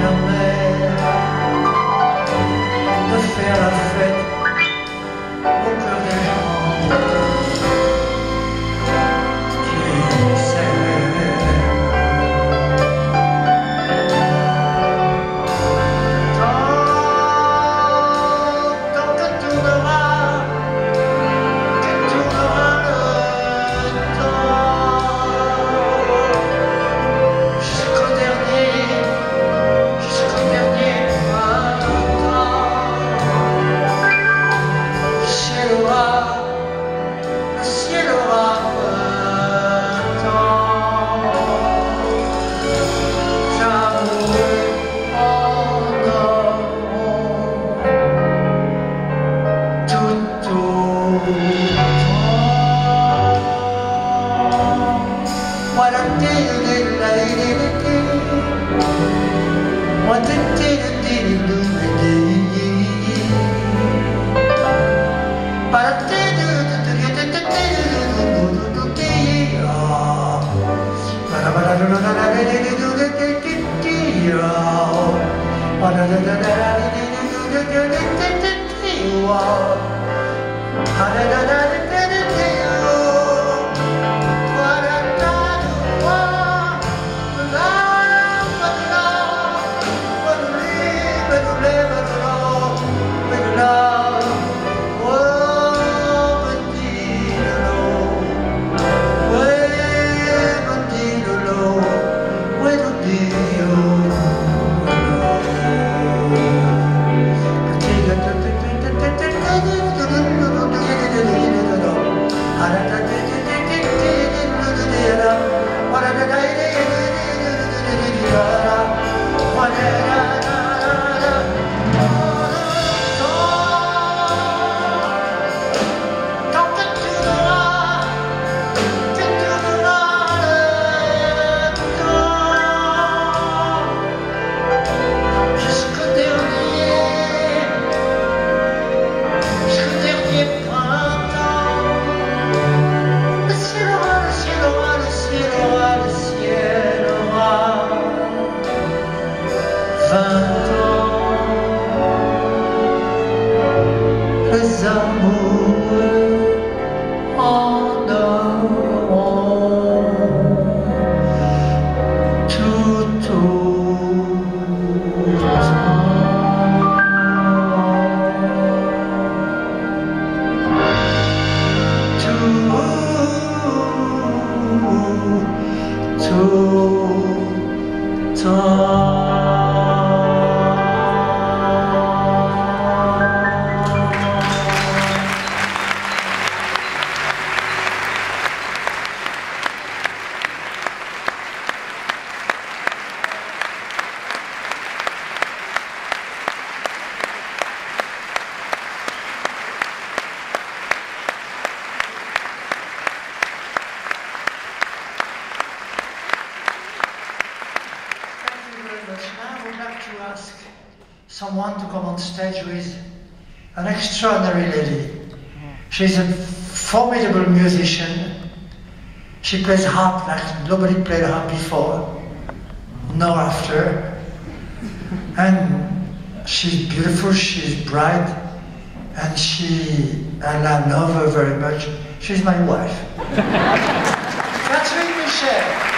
like a man. Wow. para someone to come on stage with an extraordinary lady. She's a formidable musician. She plays harp like nobody played harp before, nor after. And she's beautiful, she's bright, and she, and I love her very much. She's my wife. Catherine Michel.